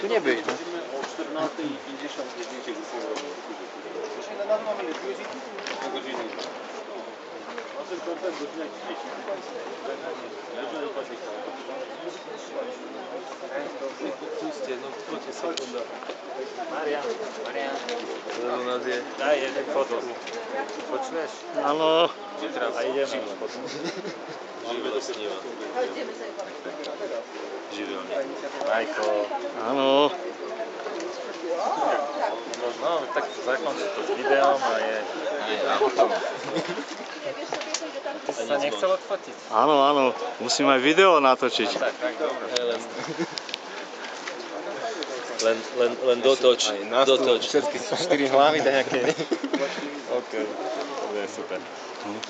tu nie być. O 14.50 zdjęcie grupowe robimy. Na mamy ludzi na godzinę. Nasze koncert godzina 10. Leży do pasika. Puśćcie, no chodźcie sekunda. Maria, Maria. Daj, jeden fotos. Poczniesz? Halo. Gdzie teraz? A idziemy. Živil. Živelne. Majko. Áno. No, tak zakončí to s videom a je... A hotovo. Ty si sa nechcel odfotiť? Áno, áno. Musím aj video natočiť. Tak, tak, dobre. Len, len, len dotoč. dotoč. Všetky štyri hlavy, tak nejaké... OK. To je super.